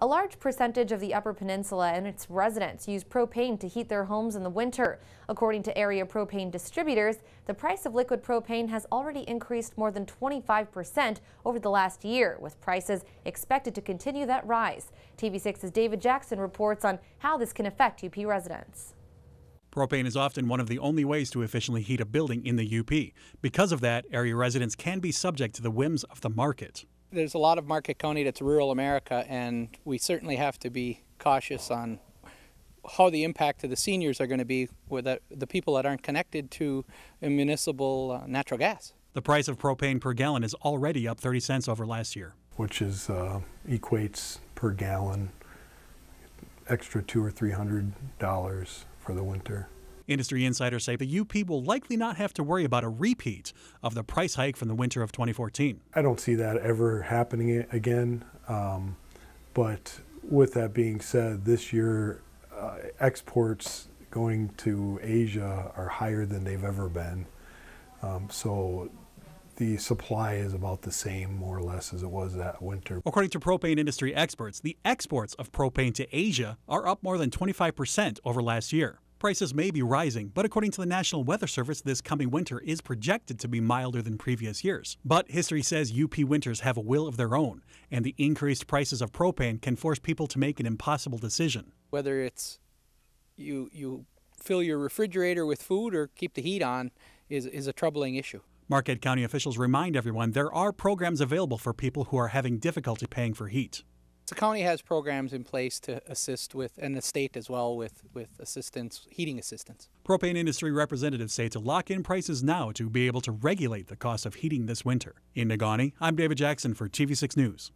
A large percentage of the Upper Peninsula and its residents use propane to heat their homes in the winter. According to area propane distributors, the price of liquid propane has already increased more than 25% over the last year, with prices expected to continue that rise. TV6's David Jackson reports on how this can affect UP residents. Propane is often one of the only ways to efficiently heat a building in the UP. Because of that, area residents can be subject to the whims of the market there's a lot of Marquette County that's rural America, and we certainly have to be cautious on how the impact to the seniors are going to be with the, the people that aren't connected to municipal uh, natural gas. The price of propane per gallon is already up 30 cents over last year, which is uh, equates per gallon extra two or three hundred dollars for the winter. Industry insiders say the UP will likely not have to worry about a repeat of the price hike from the winter of 2014. I don't see that ever happening again. Um, but with that being said, this year uh, exports going to Asia are higher than they've ever been. Um, so the supply is about the same, more or less, as it was that winter. According to propane industry experts, the exports of propane to Asia are up more than 25% over last year. Prices may be rising, but according to the National Weather Service, this coming winter is projected to be milder than previous years. But history says UP winters have a will of their own, and the increased prices of propane can force people to make an impossible decision. Whether it's you you fill your refrigerator with food or keep the heat on is, is a troubling issue. Marquette County officials remind everyone there are programs available for people who are having difficulty paying for heat. The county has programs in place to assist with, and the state as well, with, with assistance, heating assistance. Propane industry representatives say to lock in prices now to be able to regulate the cost of heating this winter. In Negaunee, I'm David Jackson for TV6 News.